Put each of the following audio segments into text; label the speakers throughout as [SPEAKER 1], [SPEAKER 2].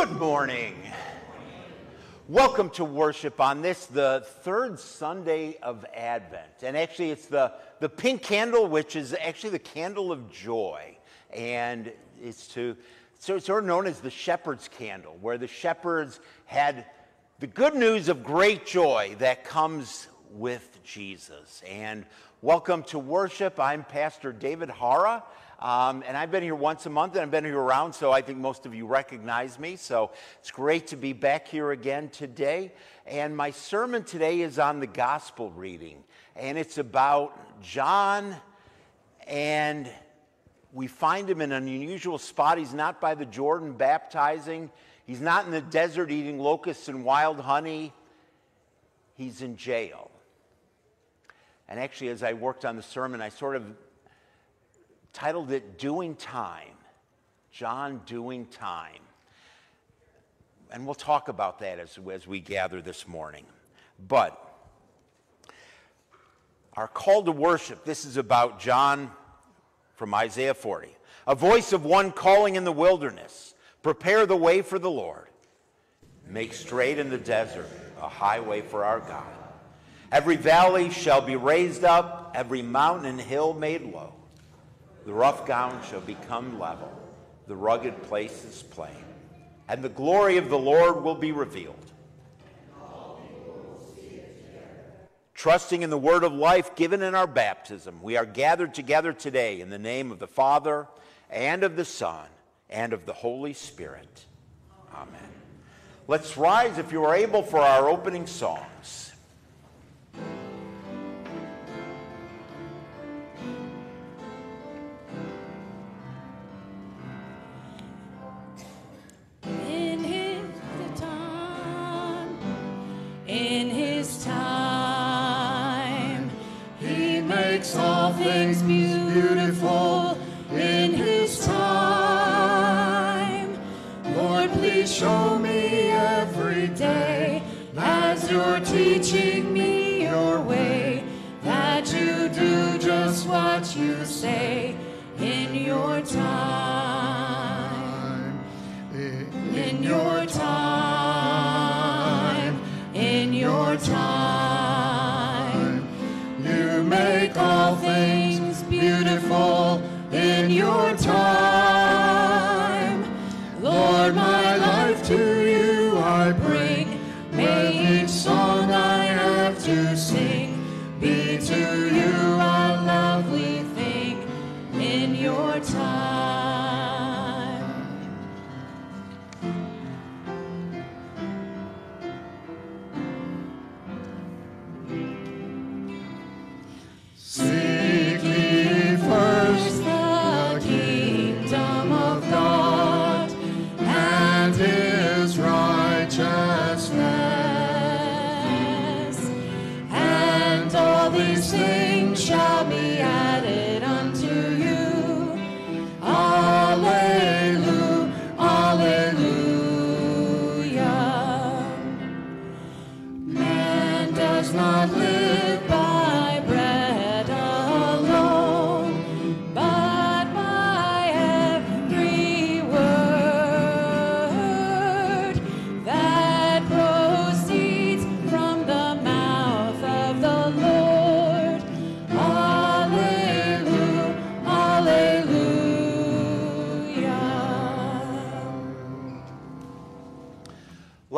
[SPEAKER 1] Good morning. Welcome to worship on this, the third Sunday of Advent. And actually, it's the, the pink candle, which is actually the candle of joy. And it's to, so it's sort of known as the shepherd's candle, where the shepherds had the good news of great joy that comes with Jesus. And welcome to worship. I'm Pastor David Hara. Um, and I've been here once a month and I've been here around, so I think most of you recognize me. So it's great to be back here again today. And my sermon today is on the gospel reading, and it's about John, and we find him in an unusual spot. He's not by the Jordan baptizing, he's not in the desert eating locusts and wild honey, he's in jail. And actually, as I worked on the sermon, I sort of titled it Doing Time. John Doing Time. And we'll talk about that as, as we gather this morning. But our call to worship, this is about John from Isaiah 40. A voice of one calling in the wilderness, prepare the way for the Lord. Make straight in the desert a highway for our God. Every valley shall be raised up, every mountain and hill made low. The rough ground shall become level, the rugged places plain, and the glory of the Lord will be revealed. Trusting in the word of life given in our baptism, we are gathered together today in the name of the Father, and of the Son, and of the Holy Spirit. Amen. Let's rise, if you are able, for our opening songs.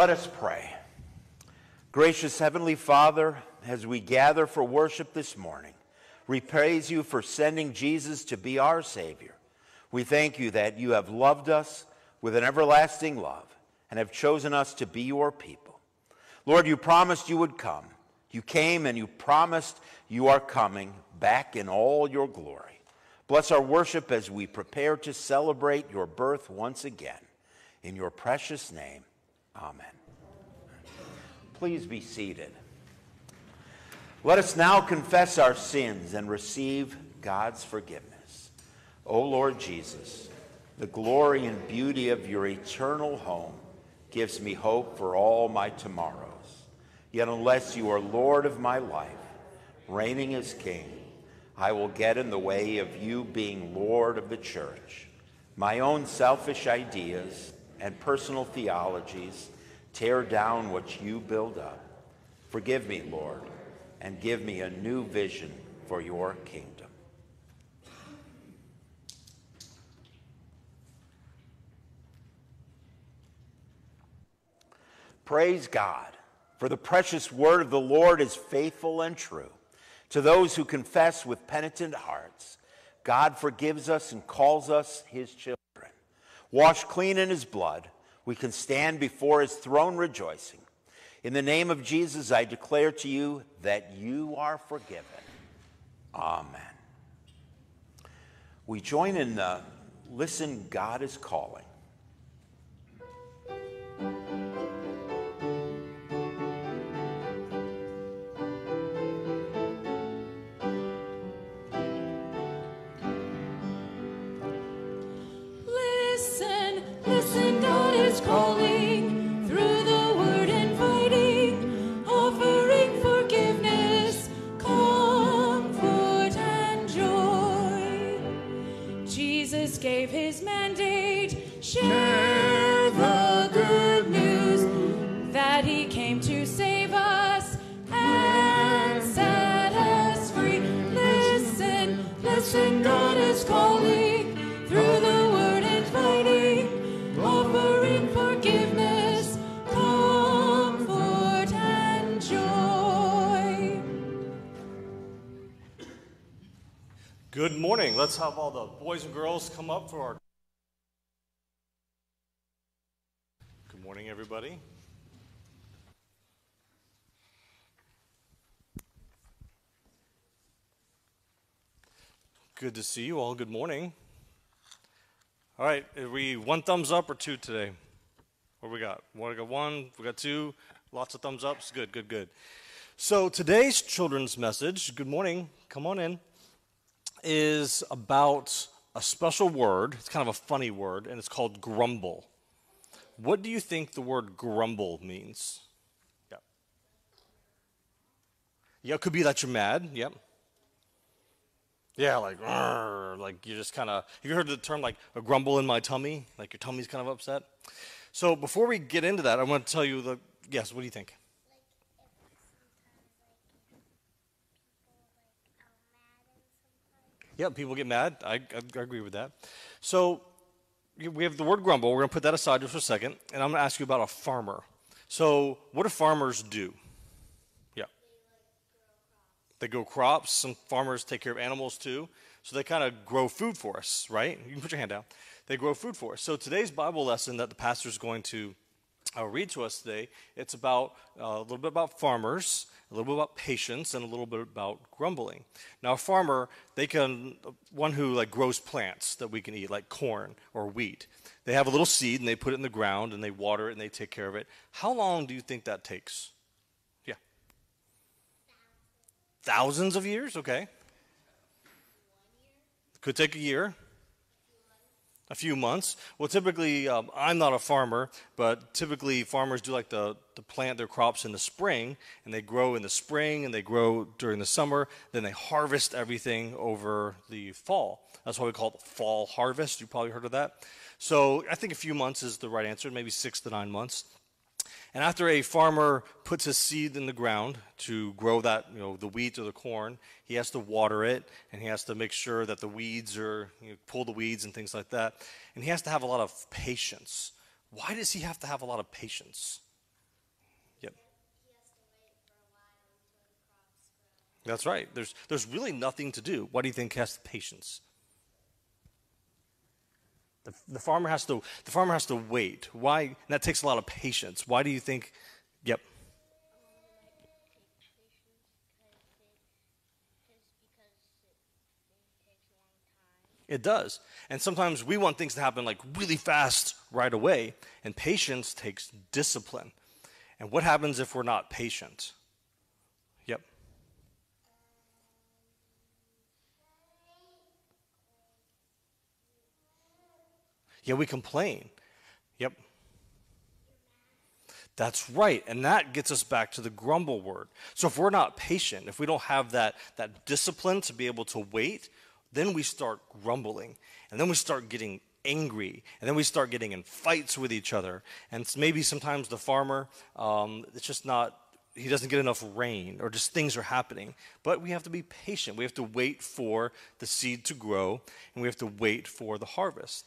[SPEAKER 1] Let us pray. Gracious Heavenly Father, as we gather for worship this morning, we praise you for sending Jesus to be our Savior. We thank you that you have loved us with an everlasting love and have chosen us to be your people. Lord, you promised you would come. You came and you promised you are coming back in all your glory. Bless our worship as we prepare to celebrate your birth once again. In your precious name, Amen. Please be seated. Let us now confess our sins and receive God's forgiveness. O Lord Jesus, the glory and beauty of your eternal home gives me hope for all my tomorrows. Yet unless you are Lord of my life, reigning as King, I will get in the way of you being Lord of the church. My own selfish ideas and personal theologies tear down what you build up. Forgive me, Lord, and give me a new vision for your kingdom. Praise God, for the precious word of the Lord is faithful and true. To those who confess with penitent hearts, God forgives us and calls us his children. Washed clean in his blood, we can stand before his throne rejoicing. In the name of Jesus, I declare to you that you are forgiven. Amen. We join in the Listen, God is Calling.
[SPEAKER 2] Morning. Let's have all the boys and girls come up for our. Good morning, everybody. Good to see you all. Good morning. All right, are we one thumbs up or two today? What we got? We got one, we got two, lots of thumbs ups. Good, good, good. So today's children's message, good morning, come on in is about a special word. It's kind of a funny word, and it's called grumble. What do you think the word grumble means? Yeah. Yeah, it could be that you're mad. Yep. Yeah, like, like you're just kind of, have you heard the term like a grumble in my tummy? Like your tummy's kind of upset? So before we get into that, I want to tell you the, yes, what do you think? Yeah, people get mad. I, I, agree with that. So we have the word grumble. We're going to put that aside just for a second, and I'm going to ask you about a farmer. So, what do farmers do? Yeah. They grow crops. Some farmers take care of animals too. So they kind of grow food for us, right? You can put your hand down. They grow food for us. So today's Bible lesson that the pastor is going to uh, read to us today, it's about uh, a little bit about farmers a little bit about patience, and a little bit about grumbling. Now, a farmer, they can, one who like grows plants that we can eat, like corn or wheat. They have a little seed and they put it in the ground and they water it and they take care of it. How long do you think that takes? Yeah. Thousands of years? Okay. Could take a year a few months. Well, typically, um, I'm not a farmer, but typically farmers do like to, to plant their crops in the spring, and they grow in the spring and they grow during the summer. Then they harvest everything over the fall. That's why we call it fall harvest. You probably heard of that. So I think a few months is the right answer, maybe six to nine months. And after a farmer puts his seed in the ground to grow that, you know, the wheat or the corn, he has to water it and he has to make sure that the weeds are, you know, pull the weeds and things like that. And he has to have a lot of patience. Why does he have to have a lot of patience? Yep. That's right. There's, there's really nothing to do. Why do you think he has patience? The, the farmer has to the farmer has to wait. Why? that takes a lot of patience. Why do you think? Yep. It does. And sometimes we want things to happen like really fast right away. And patience takes discipline. And what happens if we're not patient? Yeah, we complain. Yep. That's right. And that gets us back to the grumble word. So if we're not patient, if we don't have that, that discipline to be able to wait, then we start grumbling. And then we start getting angry, and then we start getting in fights with each other. And maybe sometimes the farmer, um, it's just not, he doesn't get enough rain, or just things are happening. But we have to be patient. We have to wait for the seed to grow, and we have to wait for the harvest.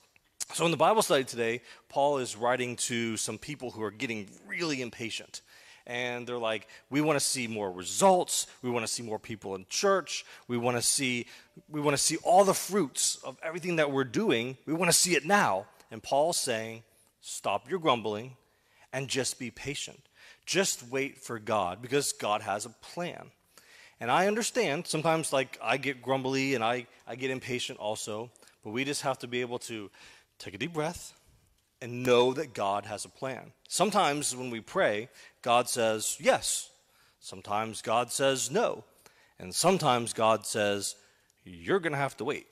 [SPEAKER 2] So, in the Bible study today, Paul is writing to some people who are getting really impatient and they're like, we want to see more results. We want to see more people in church. We want to see we want to see all the fruits of everything that we're doing. We want to see it now. And Paul's saying, stop your grumbling and just be patient. Just wait for God because God has a plan. And I understand sometimes like I get grumbly and I, I get impatient also, but we just have to be able to take a deep breath and know that God has a plan. Sometimes when we pray, God says yes. Sometimes God says no. And sometimes God says, you're going to have to wait.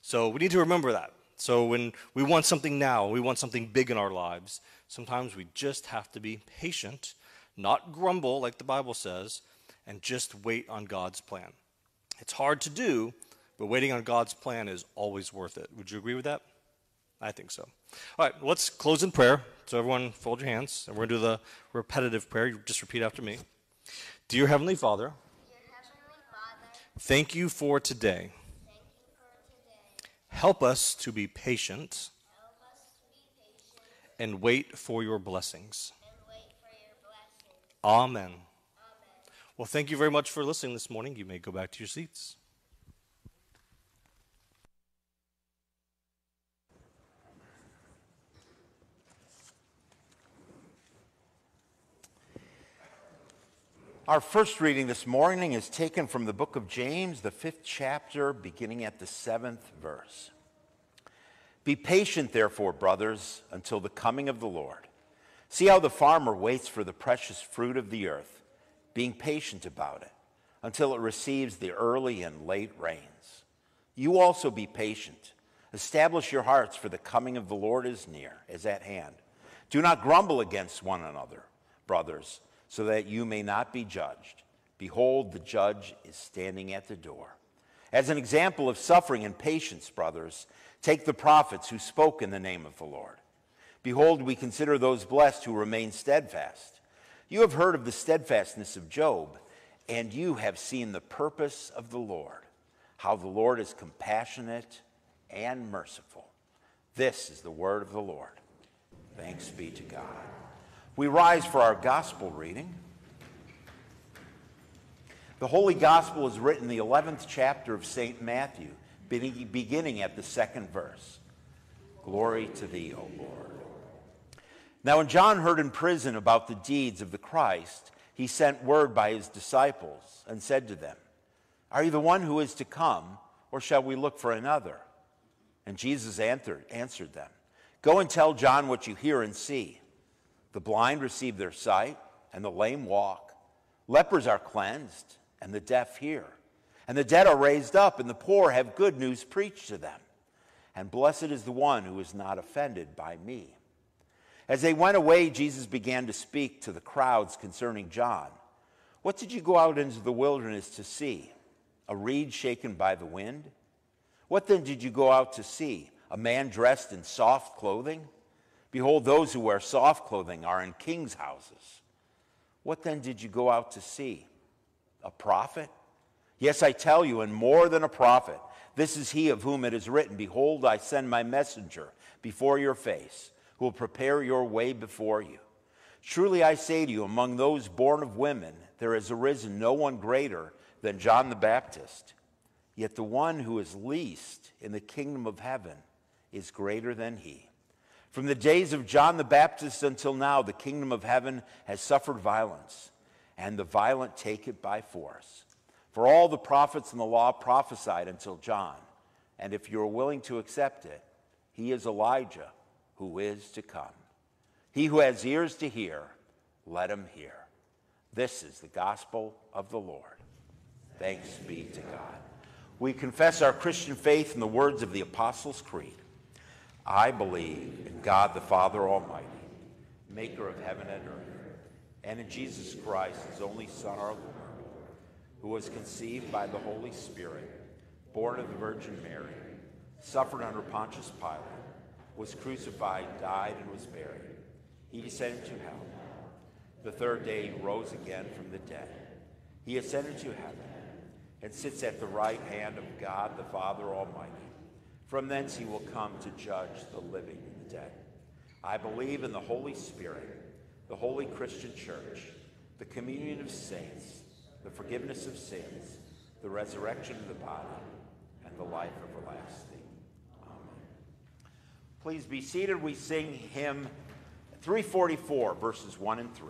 [SPEAKER 2] So we need to remember that. So when we want something now, we want something big in our lives, sometimes we just have to be patient, not grumble like the Bible says, and just wait on God's plan. It's hard to do, but waiting on God's plan is always worth it. Would you agree with that? I think so. All right, let's close in prayer. So, everyone, fold your hands, and we're going to do the repetitive prayer. You just repeat after me. Dear Heavenly Father, thank you for today. Help us to be patient, and wait for your blessings. Amen. Amen. Well, thank you very much for listening this morning. You may go back to your seats.
[SPEAKER 1] Our first reading this morning is taken from the book of James, the fifth chapter, beginning at the seventh verse. Be patient, therefore, brothers, until the coming of the Lord. See how the farmer waits for the precious fruit of the earth, being patient about it, until it receives the early and late rains. You also be patient. Establish your hearts, for the coming of the Lord is near, is at hand. Do not grumble against one another, brothers so that you may not be judged. Behold, the judge is standing at the door. As an example of suffering and patience, brothers, take the prophets who spoke in the name of the Lord. Behold, we consider those blessed who remain steadfast. You have heard of the steadfastness of Job, and you have seen the purpose of the Lord, how the Lord is compassionate and merciful. This is the word of the Lord. Thanks be to God. We rise for our gospel reading. The Holy Gospel is written in the 11th chapter of St. Matthew, beginning at the second verse. Glory to thee, O Lord. Now, when John heard in prison about the deeds of the Christ, he sent word by his disciples and said to them, Are you the one who is to come, or shall we look for another? And Jesus answered, answered them, Go and tell John what you hear and see. The blind receive their sight, and the lame walk. Lepers are cleansed, and the deaf hear. And the dead are raised up, and the poor have good news preached to them. And blessed is the one who is not offended by me. As they went away, Jesus began to speak to the crowds concerning John. What did you go out into the wilderness to see? A reed shaken by the wind? What then did you go out to see? A man dressed in soft clothing? Behold, those who wear soft clothing are in kings' houses. What then did you go out to see? A prophet? Yes, I tell you, and more than a prophet. This is he of whom it is written Behold, I send my messenger before your face, who will prepare your way before you. Truly I say to you, among those born of women, there has arisen no one greater than John the Baptist. Yet the one who is least in the kingdom of heaven is greater than he. From the days of John the Baptist until now, the kingdom of heaven has suffered violence, and the violent take it by force. For all the prophets and the law prophesied until John, and if you're willing to accept it, he is Elijah who is to come. He who has ears to hear, let him hear. This is the gospel of the Lord. Thanks be to God. We confess our Christian faith in the words of the Apostles' Creed. I believe in God the Father Almighty, maker of heaven and earth, and in Jesus Christ, his only Son, our Lord, who was conceived by the Holy Spirit, born of the Virgin Mary, suffered under Pontius Pilate was crucified, died, and was buried. He descended to hell. The third day he rose again from the dead. He ascended to heaven and sits at the right hand of God the Father Almighty. From thence he will come to judge the living and the dead. I believe in the Holy Spirit, the holy Christian church, the communion of saints, the forgiveness of sins, the resurrection of the body, and the life everlasting. Amen. Please be seated. We sing hymn 344, verses 1 and 3.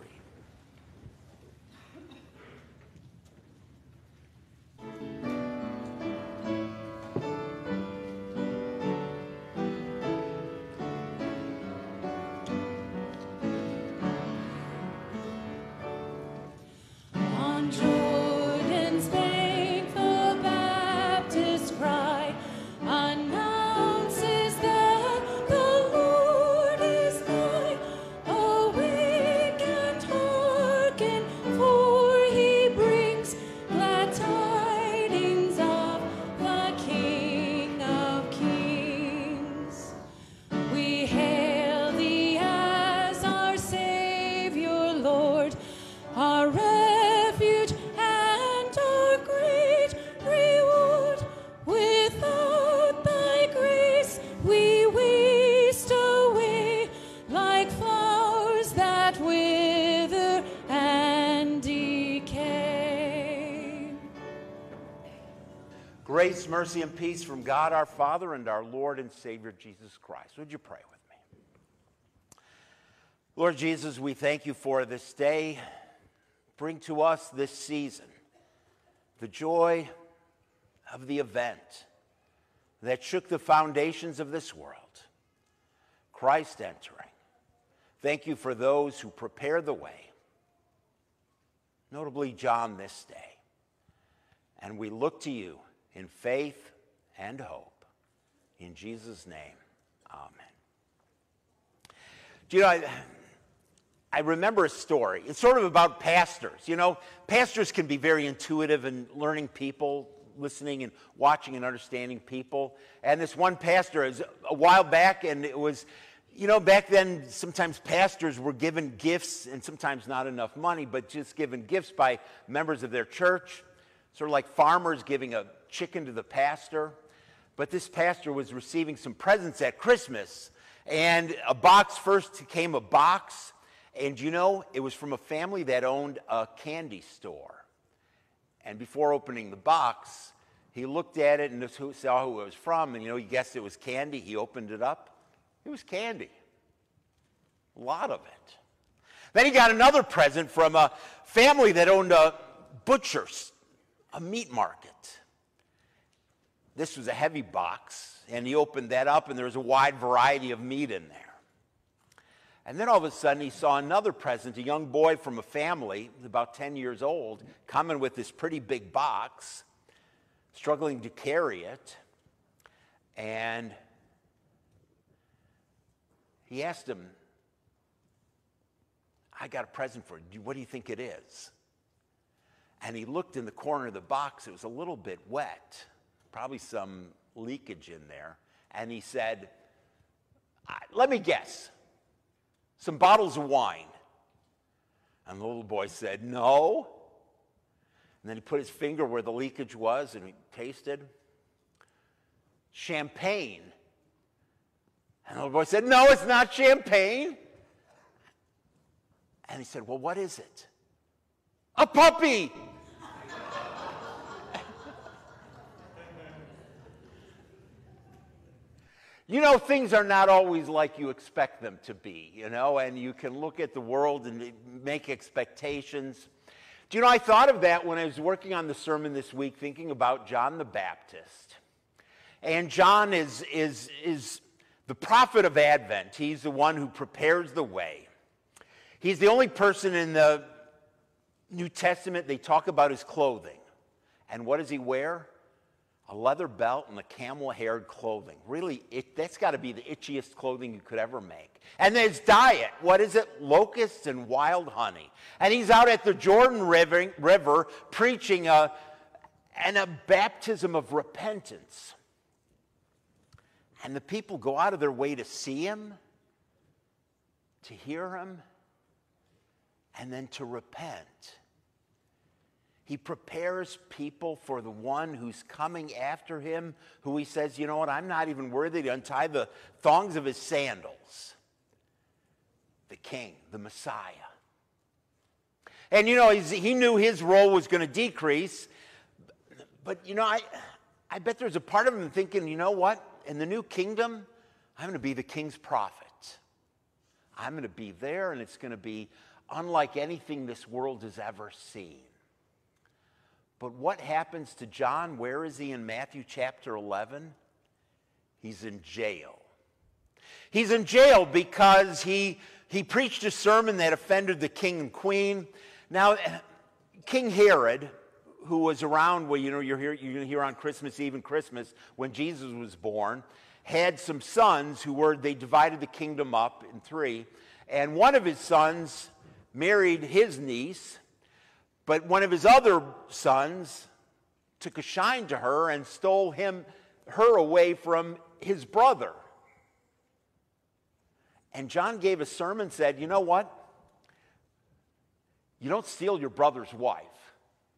[SPEAKER 1] Mercy, and peace from God our Father and our Lord and Savior Jesus Christ. Would you pray with me? Lord Jesus, we thank you for this day. Bring to us this season the joy of the event that shook the foundations of this world Christ entering. Thank you for those who prepare the way, notably John this day. And we look to you in faith and hope. In Jesus' name, amen. Do you know, I, I remember a story. It's sort of about pastors. You know, pastors can be very intuitive in learning people, listening and watching and understanding people. And this one pastor, is a while back, and it was, you know, back then sometimes pastors were given gifts and sometimes not enough money, but just given gifts by members of their church, sort of like farmers giving a chicken to the pastor. But this pastor was receiving some presents at Christmas. And a box first came a box. And you know, it was from a family that owned a candy store. And before opening the box, he looked at it and saw who it was from. And you know, he guessed it was candy. He opened it up. It was candy. A lot of it. Then he got another present from a family that owned a butcher's, a meat market. This was a heavy box, and he opened that up, and there was a wide variety of meat in there. And then all of a sudden, he saw another present, a young boy from a family, about 10 years old, coming with this pretty big box, struggling to carry it. And he asked him, I got a present for you. What do you think it is? And he looked in the corner of the box. It was a little bit wet probably some leakage in there. And he said, Let me guess, some bottles of wine. And the little boy said, No. And then he put his finger where the leakage was and he tasted champagne. And the little boy said, No, it's not champagne. And he said, Well, what is it? A puppy. You know, things are not always like you expect them to be, you know, and you can look at the world and make expectations. Do you know, I thought of that when I was working on the sermon this week, thinking about John the Baptist. And John is, is, is the prophet of Advent, he's the one who prepares the way. He's the only person in the New Testament they talk about his clothing. And what does he wear? A leather belt and a camel haired clothing. Really, it, that's got to be the itchiest clothing you could ever make. And his diet, what is it? Locusts and wild honey. And he's out at the Jordan River, river preaching a, and a baptism of repentance. And the people go out of their way to see him, to hear him, and then to repent. He prepares people for the one who's coming after him, who he says, You know what? I'm not even worthy to untie the thongs of his sandals. The king, the Messiah. And you know, he knew his role was going to decrease. But you know, I, I bet there's a part of him thinking, you know what? In the new kingdom, I'm going to be the king's prophet. I'm going to be there, and it's going to be unlike anything this world has ever seen. But what happens to John? Where is he in Matthew chapter 11? He's in jail. He's in jail because he, he preached a sermon that offended the king and queen. Now, King Herod, who was around, well, you know, you're here, you're here on Christmas Eve and Christmas when Jesus was born, had some sons who were, they divided the kingdom up in three. And one of his sons married his niece, but one of his other sons took a shine to her and stole him, her away from his brother. And John gave a sermon, said, You know what? You don't steal your brother's wife,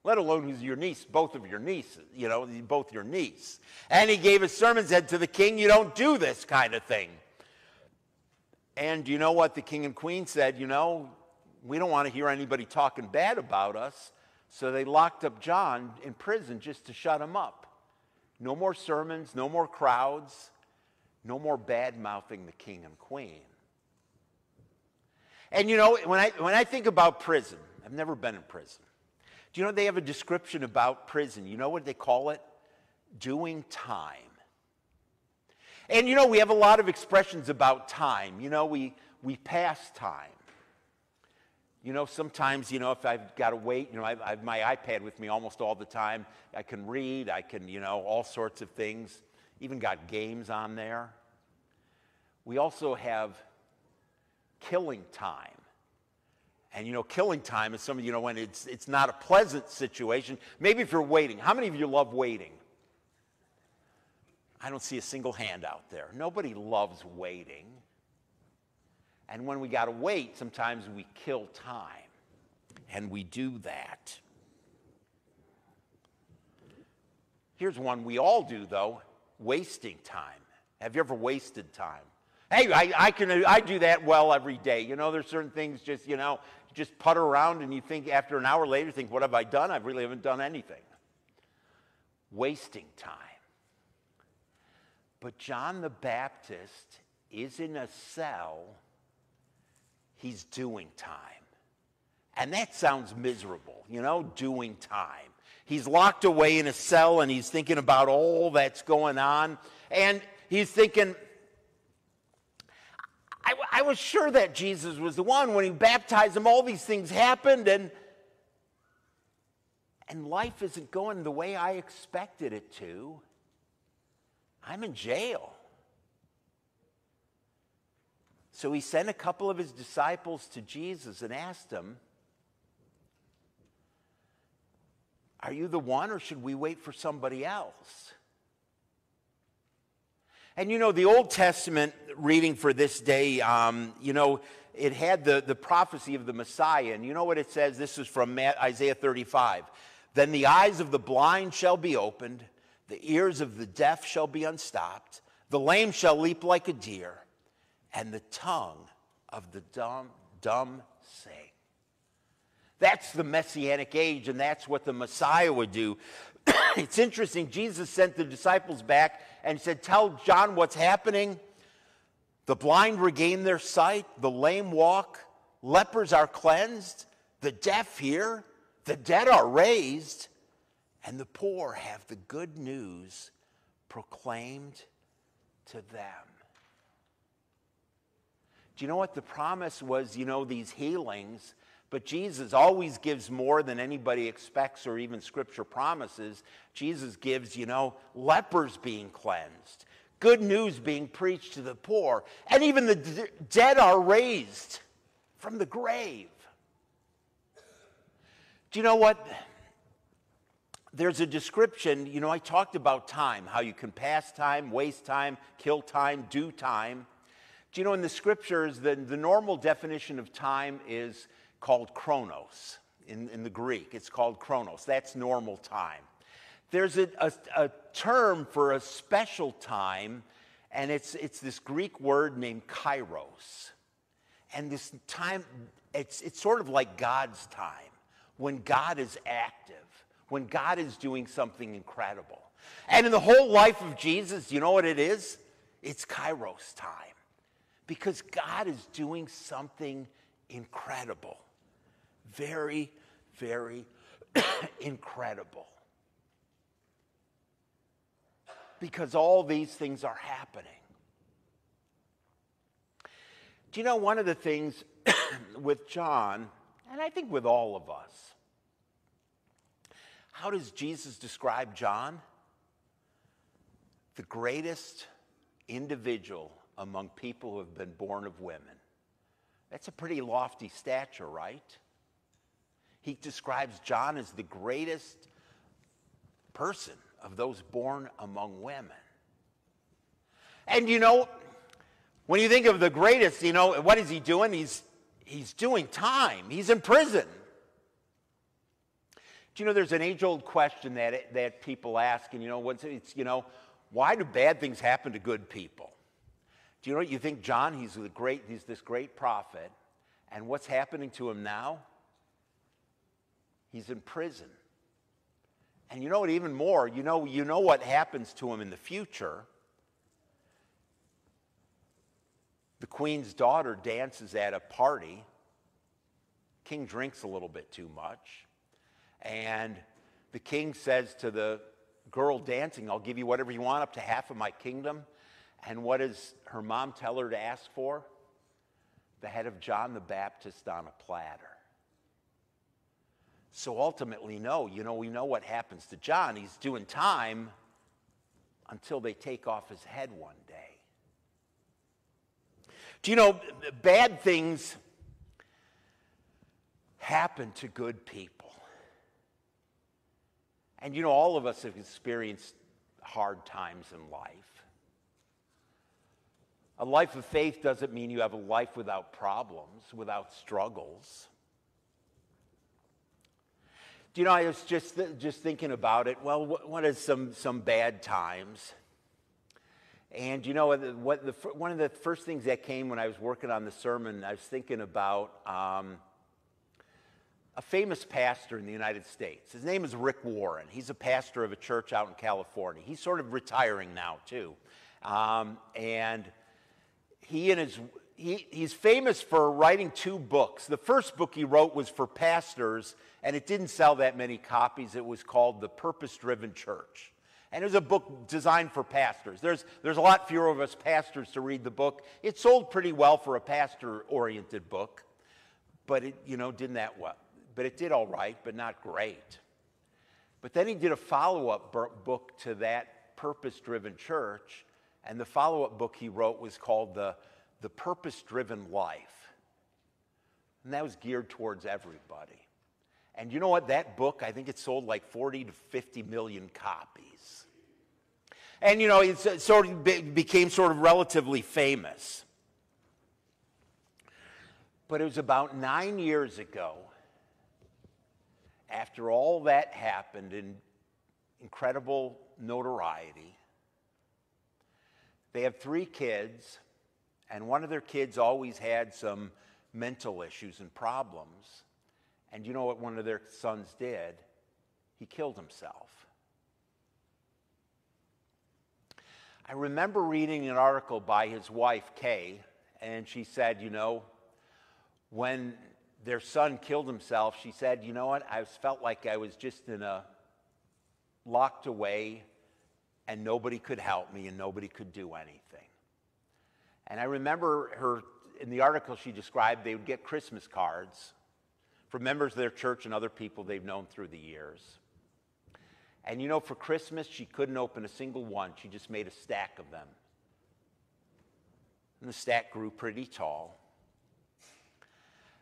[SPEAKER 1] let alone who's your niece, both of your nieces, you know, both your niece. And he gave a sermon, said to the king, You don't do this kind of thing. And you know what the king and queen said? You know, we don't want to hear anybody talking bad about us. So they locked up John in prison just to shut him up. No more sermons, no more crowds, no more bad mouthing the king and queen. And you know, when I, when I think about prison, I've never been in prison. Do you know they have a description about prison? You know what they call it? Doing time. And you know, we have a lot of expressions about time. You know, we, we pass time. You know, sometimes, you know, if I've got to wait, you know, I have my iPad with me almost all the time. I can read, I can, you know, all sorts of things. Even got games on there. We also have killing time. And you know, killing time is something, you know, when it's, it's not a pleasant situation. Maybe if you're waiting. How many of you love waiting? I don't see a single hand out there. Nobody loves waiting. And when we got to wait, sometimes we kill time. And we do that. Here's one we all do, though wasting time. Have you ever wasted time? Hey, I, I, can I do that well every day. You know, there's certain things just, you know, just putter around and you think after an hour later, think, what have I done? I really haven't done anything. Wasting time. But John the Baptist is in a cell he's doing time. And that sounds miserable, you know, doing time. He's locked away in a cell and he's thinking about all that's going on. And he's thinking, I, was sure that Jesus was the one. When he baptized him, all these things happened, and, and life isn't going the way I expected it to. I'm in jail. So he sent a couple of his disciples to Jesus and asked him, Are you the one, or should we wait for somebody else? And you know, the Old Testament reading for this day, um, you know, it had the, the prophecy of the Messiah. And you know what it says? This is from Isaiah 35. Then the eyes of the blind shall be opened, the ears of the deaf shall be unstopped, the lame shall leap like a deer and the tongue of the dumb, dumb sing. That's the messianic age, and that's what the Messiah would do. it's interesting. Jesus sent the disciples back and said, Tell John what's happening. The blind regain their sight, the lame walk, lepers are cleansed, the deaf hear, the dead are raised, and the poor have the good news proclaimed to them. Do you know what the promise was? You know, these healings. But Jesus always gives more than anybody expects or even scripture promises. Jesus gives, you know, lepers being cleansed, good news being preached to the poor, and even the d- dead are raised from the grave. Do you know what? there's a description, you know, I talked about time, how you can pass time, waste time, kill time, do time. Do you know in the scriptures, the, the normal definition of time is called chronos in, in the Greek. It's called chronos. That's normal time. There's a, a, a term for a special time, and it's, it's this Greek word named kairos. And this time, it's, it's sort of like God's time, when God is active, when God is doing something incredible. And in the whole life of Jesus, you know what it is? It's kairos time. Because God is doing something incredible. Very, very incredible. Because all these things are happening. Do you know one of the things with John, and I think with all of us, how does Jesus describe John? The greatest individual among people who have been born of women. That's a pretty lofty stature, right? He describes John as the greatest person of those born among women. And you know, when you think of the greatest, you know, what is he doing? He's, he's doing time, he's in prison. Do you know there's an age old question that, that people ask, and you know, it's, you know, why do bad things happen to good people? Do you know what you think, John? He's the great, he's this great prophet, and what's happening to him now? He's in prison. And you know what, even more, you know, you know what happens to him in the future. The queen's daughter dances at a party. King drinks a little bit too much. And the king says to the girl dancing, I'll give you whatever you want, up to half of my kingdom. And what does her mom tell her to ask for? The head of John the Baptist on a platter. So ultimately, no, you know, we know what happens to John. He's doing time until they take off his head one day. Do you know, bad things happen to good people. And you know, all of us have experienced hard times in life. A life of faith doesn't mean you have a life without problems, without struggles. Do you know, I was just, just thinking about it. Well, what, what is some, some bad times? And you know, what the, one of the first things that came when I was working on the sermon, I was thinking about um, a famous pastor in the United States. His name is Rick Warren. He's a pastor of a church out in California. He's sort of retiring now, too. Um, and he and his he, he's famous for writing two books. The first book he wrote was for pastors, and it didn't sell that many copies. It was called The Purpose Driven Church. And it was a book designed for pastors. There's, there's a lot fewer of us pastors to read the book. It sold pretty well for a pastor oriented book, but it, you know, didn't that well. But it did all right, but not great. But then he did a follow up book to that purpose driven church, and the follow up book he wrote was called The the purpose driven life. And that was geared towards everybody. And you know what? That book, I think it sold like 40 to 50 million copies. And you know, it uh, sort of became sort of relatively famous. But it was about nine years ago, after all that happened in incredible notoriety. They have three kids and one of their kids always had some mental issues and problems. And you know what one of their sons did? He killed himself. I remember reading an article by his wife, Kay, and she said, you know, when their son killed himself, she said, you know what? I felt like I was just in a locked away and nobody could help me and nobody could do anything. And I remember her, in the article she described, they would get Christmas cards from members of their church and other people they've known through the years. And you know, for Christmas, she couldn't open a single one. She just made a stack of them. And the stack grew pretty tall.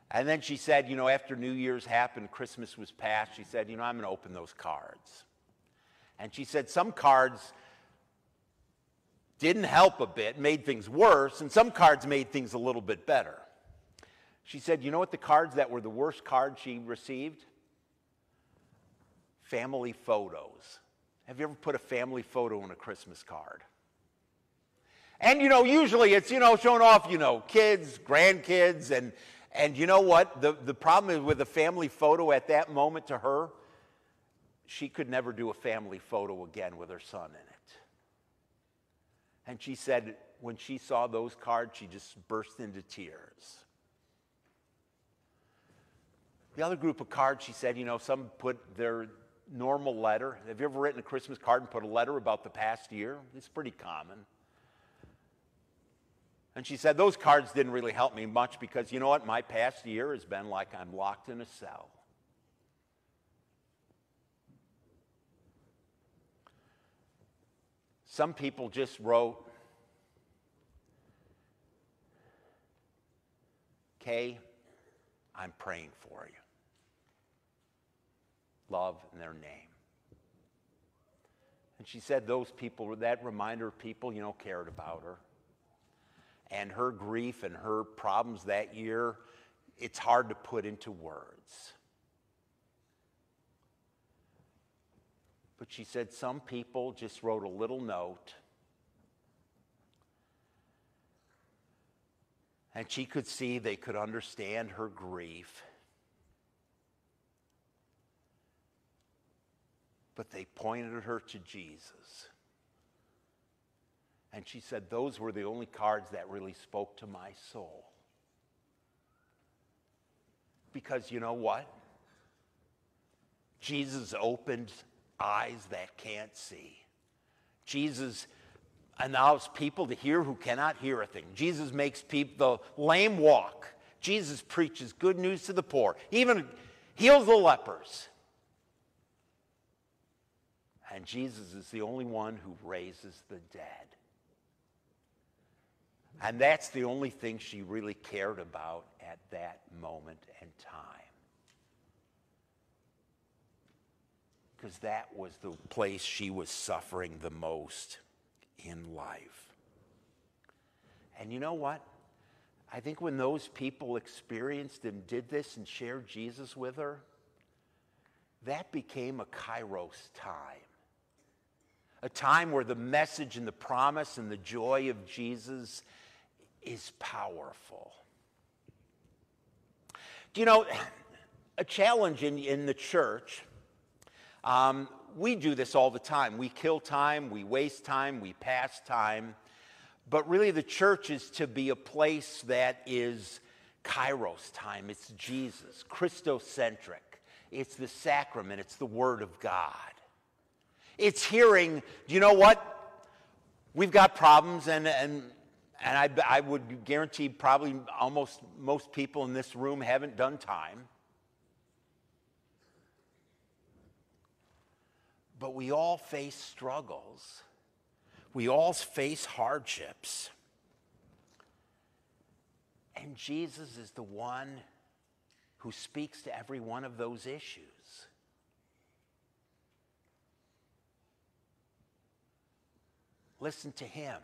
[SPEAKER 1] And then she said, you know, after New Year's happened, Christmas was past, she said, you know, I'm going to open those cards. And she said some cards didn't help a bit, made things worse, and some cards made things a little bit better. She said, You know what the cards that were the worst cards she received? Family photos. Have you ever put a family photo on a Christmas card? And you know, usually it's, you know, showing off, you know, kids, grandkids, and and you know what? The, the problem is with a family photo at that moment to her, she could never do a family photo again with her son in it. And she said when she saw those cards, she just burst into tears. The other group of cards, she said, you know, some put their normal letter. Have you ever written a Christmas card and put a letter about the past year? It's pretty common. And she said, Those cards didn't really help me much because you know what? My past year has been like I'm locked in a cell. Some people just wrote, Kay, I'm praying for you. Love in their name. And she said those people, that reminder of people, you know, cared about her and her grief and her problems that year, it's hard to put into words. But she said some people just wrote a little note. And she could see they could understand her grief. But they pointed her to Jesus. And she said, Those were the only cards that really spoke to my soul. Because you know what? Jesus opened eyes that can't see. Jesus allows people to hear who cannot hear a thing. Jesus makes people the lame walk. Jesus preaches good news to the poor, even heals the lepers. And Jesus is the only one who raises the dead. And that's the only thing she really cared about at that moment in time. Because that was the place she was suffering the most in life. And you know what? I think when those people experienced and did this and shared Jesus with her, that became a kairos time. A time where the message and the promise and the joy of Jesus is powerful. Do you know, a challenge in, in the church, um, we do this all the time. We kill time, we waste time, we pass time. But really, the church is to be a place that is kairos time. It's Jesus, Christocentric. It's the sacrament, it's the Word of God. It's hearing, do you know what? We've got problems, and, and and I, I would guarantee probably almost most people in this room haven't done time. But we all face struggles. We all face hardships. And Jesus is the one who speaks to every one of those issues. Listen to him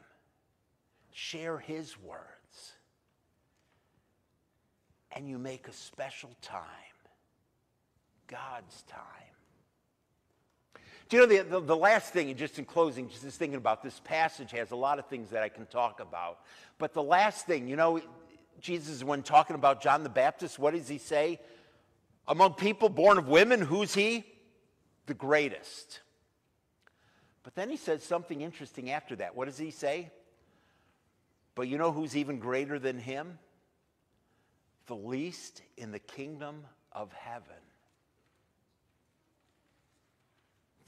[SPEAKER 1] share His words, and you make a special time, God's time. Do you know the, the, the, last thing, and just in closing, just thinking about this passage has a lot of things that I can talk about. But the last thing, you know, Jesus, when talking about John the Baptist, what does he say? Among people born of women, who's he? The greatest. But then he says something interesting after that. What does he say? But you know who's even greater than him? The least in the kingdom of heaven.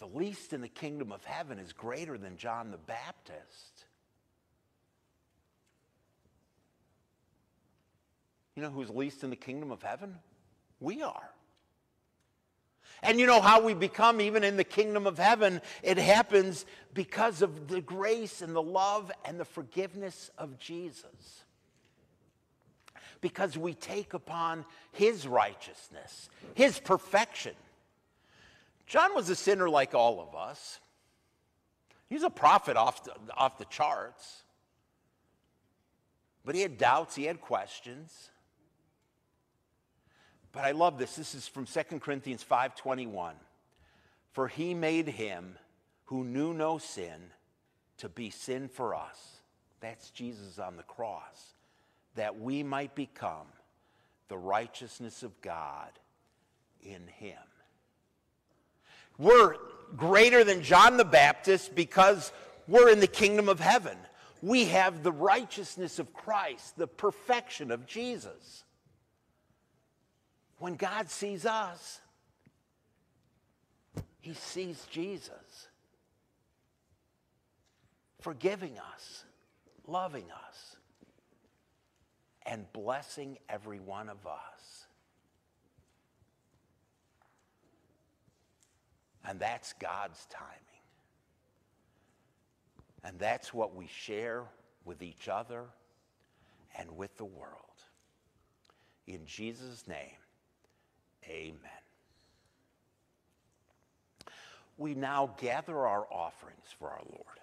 [SPEAKER 1] The least in the kingdom of heaven is greater than John the Baptist. You know who's least in the kingdom of heaven? We are. And you know how we become, even in the kingdom of heaven, it happens because of the grace and the love and the forgiveness of Jesus. Because we take upon his righteousness, his perfection. John was a sinner like all of us. He's a prophet off the, off the charts. But he had doubts, he had questions. But I love this. This is from 2 Corinthians 5:21. For he made him who knew no sin to be sin for us. That's Jesus on the cross, that we might become the righteousness of God in him. We're greater than John the Baptist because we're in the kingdom of heaven. We have the righteousness of Christ, the perfection of Jesus. When God sees us, he sees Jesus forgiving us, loving us, and blessing every one of us. And that's God's timing. And that's what we share with each other and with the world. In Jesus' name, amen. We now gather our offerings for our Lord.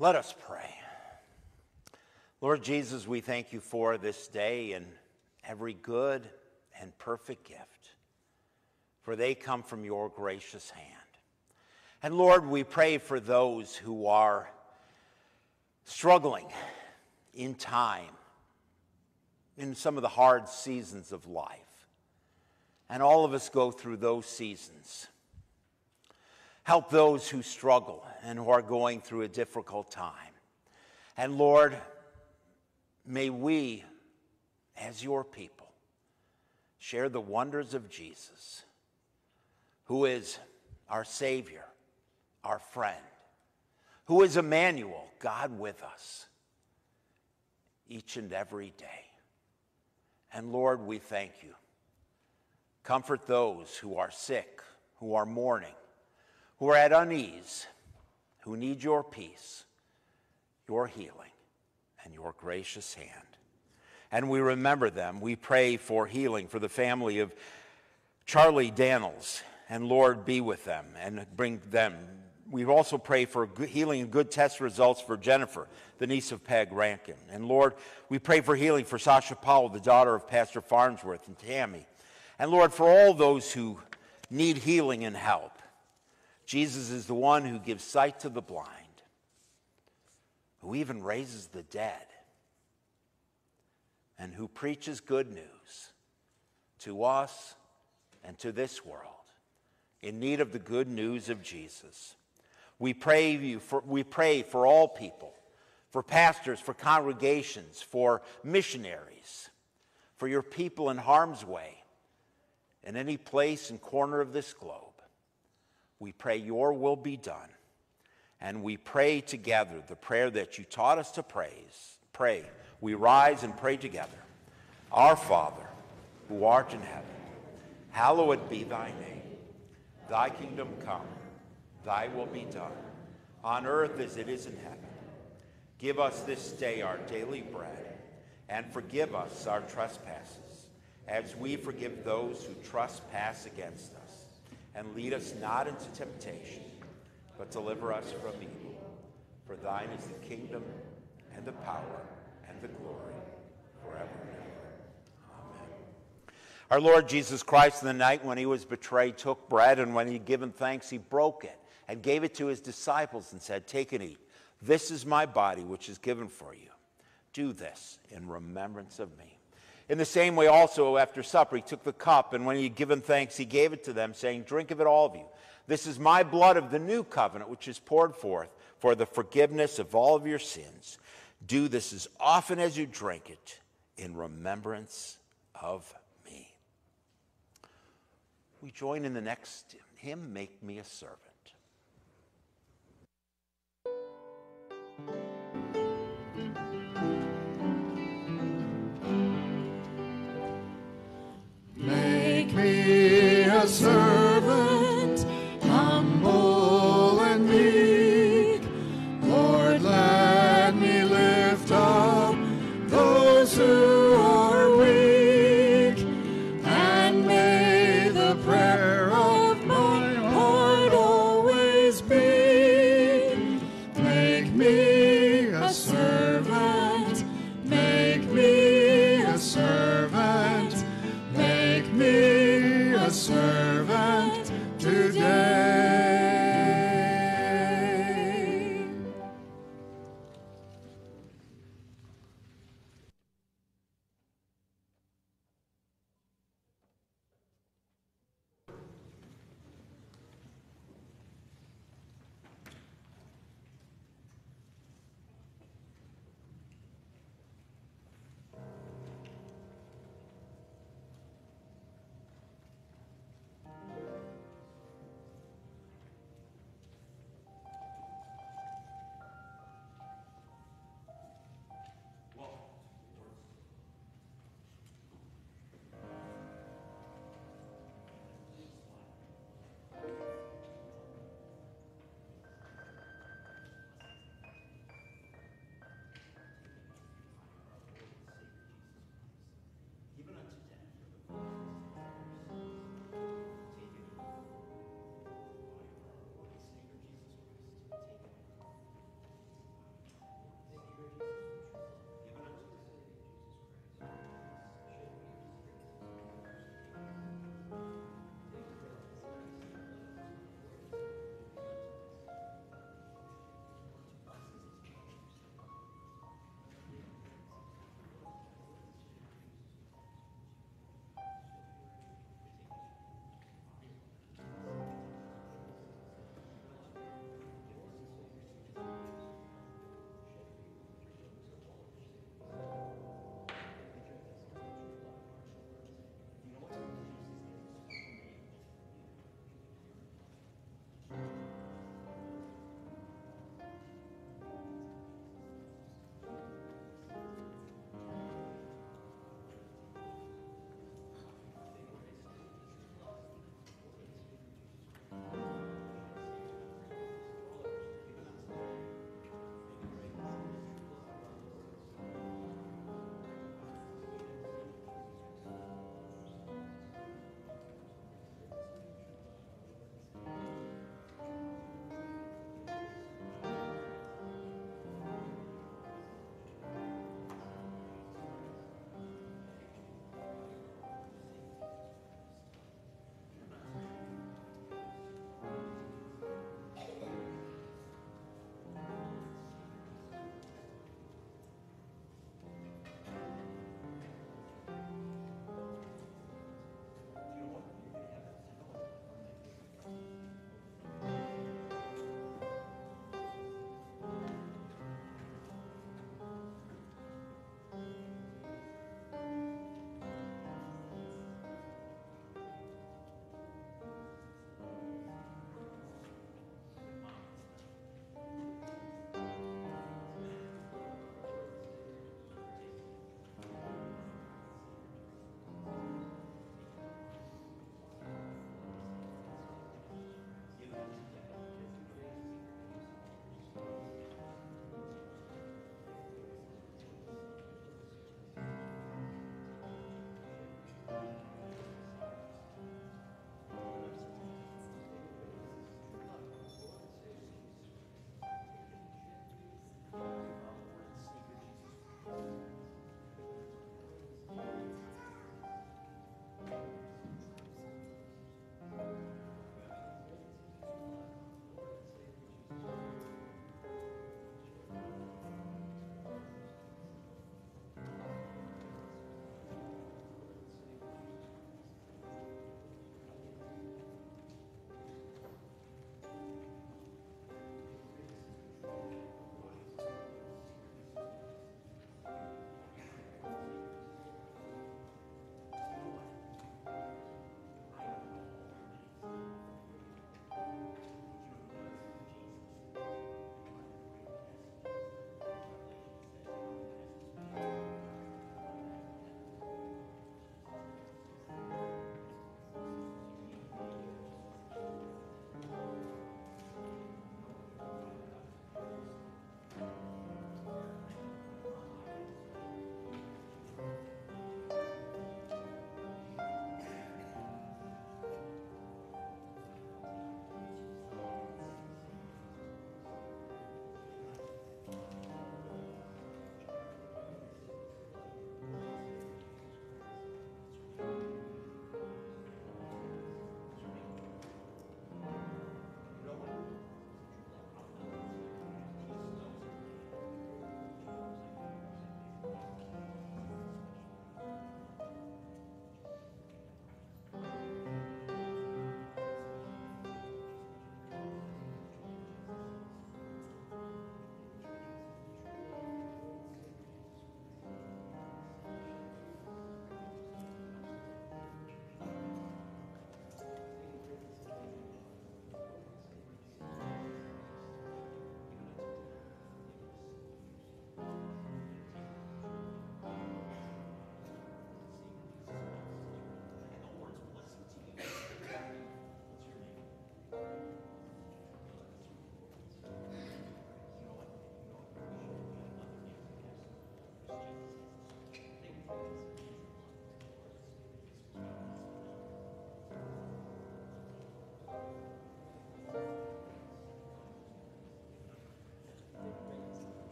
[SPEAKER 1] Let us pray. Lord Jesus, we thank you for this day and every good and perfect gift, for they come from your gracious hand. And Lord, we pray for those who are struggling in time, in some of the hard seasons of life. And all of us go through those seasons. Help those who struggle and who are going through a difficult time. And Lord, may we, as your people, share the wonders of Jesus, who is our Savior, our friend, who is Emmanuel, God with us, each and every day. And Lord, we thank you. Comfort those who are sick, who are mourning, who are at unease, who need your peace, your healing, and your gracious hand. And we remember them. We pray for healing for the family of Charlie Daniels. And Lord, be with them and bring them. We also pray for healing and good test results for Jennifer, the niece of Peg Rankin. And Lord, we pray for healing for Sasha Powell, the daughter of Pastor Farnsworth, and Tammy. And Lord, for all those who need healing and help. Jesus is the one who gives sight to the blind, who even raises the dead, and who preaches good news to us and to this world in need of the good news of Jesus. We pray, you for, we pray for all people, for pastors, for congregations, for missionaries, for your people in harm's way, in any place and corner of this globe. We pray your will be done. And we pray together the prayer that you taught us to praise. Pray. We rise and pray together. Our Father, who art in heaven, hallowed be thy name. Thy kingdom come, thy will be done, on earth as it is in heaven. Give us this day our daily bread, and forgive us our trespasses, as we forgive those who trespass against us and lead us not into temptation, but deliver us from evil. For thine is the kingdom, and the power, and the glory, forever and ever. Amen. Our Lord Jesus Christ, in the night when he was betrayed, took bread, and when he had given thanks, he broke it and gave it to his disciples and said, Take and eat. This is my body, which is given for you. Do this in remembrance of me. In the same way, also, after supper, he took the cup, and when he had given thanks, he gave it to them, saying, Drink of it, all of you. This is my blood of the new covenant, which is poured forth for the forgiveness of all of your sins. Do this as often as you drink it in remembrance of me. We join in the next hymn, Make Me a Servant.
[SPEAKER 3] Servant,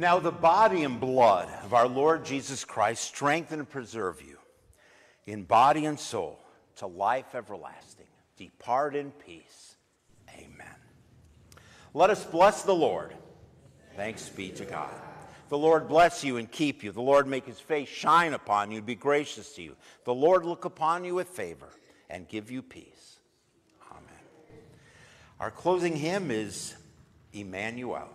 [SPEAKER 3] And now the body and blood of our Lord Jesus Christ strengthen and preserve you in body and soul to life everlasting. Depart in peace. Amen. Let us bless the Lord. Thanks be to God. The Lord bless you and keep you. The Lord make his face shine upon you and be gracious to you. The Lord look upon you with favor and give you peace. Amen. Our closing hymn is Emmanuel.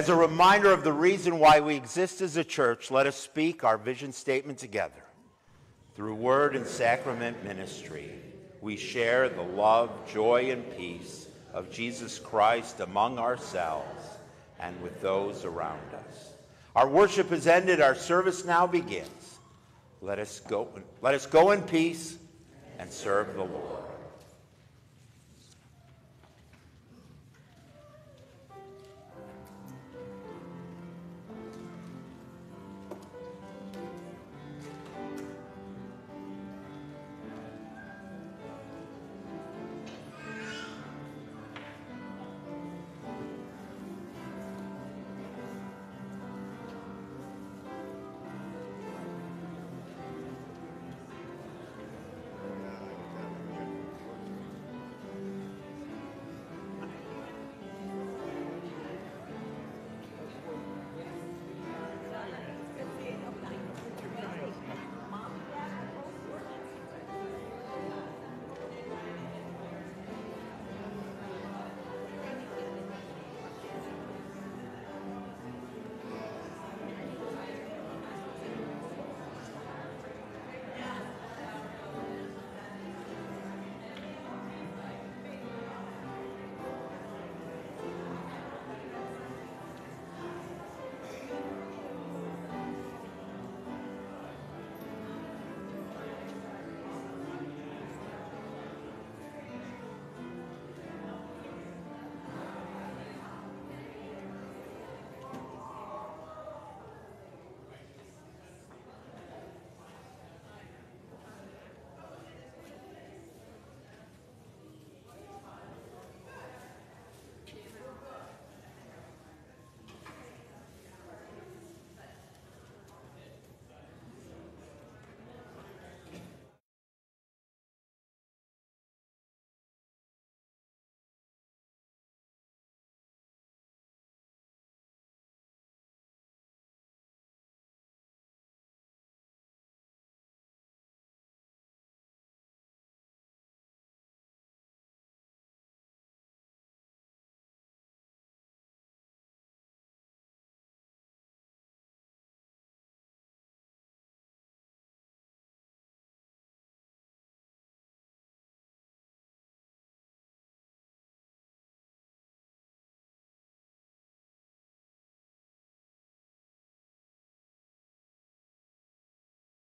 [SPEAKER 3] As a reminder of the reason why we exist as a church, let us speak our vision statement together. Through word and sacrament ministry, we share the love, joy, and peace of Jesus Christ among ourselves and with those around us. Our worship is ended, our service now begins. Let us go, let us go in peace and serve the Lord.